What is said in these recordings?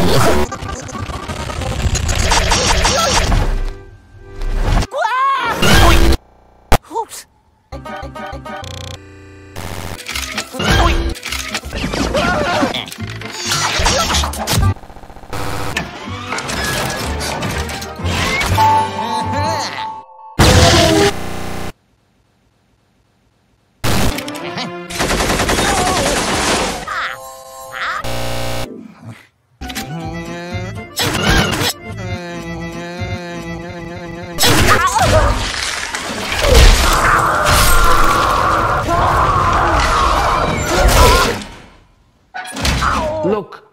Yeah.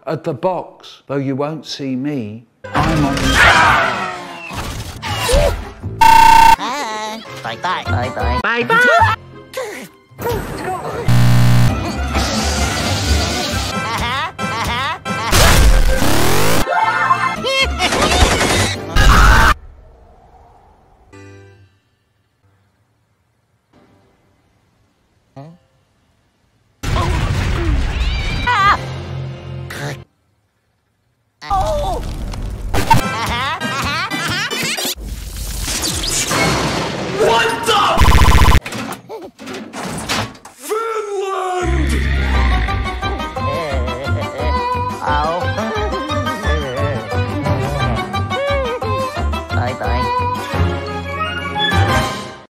At the box, though you won't see me. I'm on. Bye bye. Bye bye. Bye bye.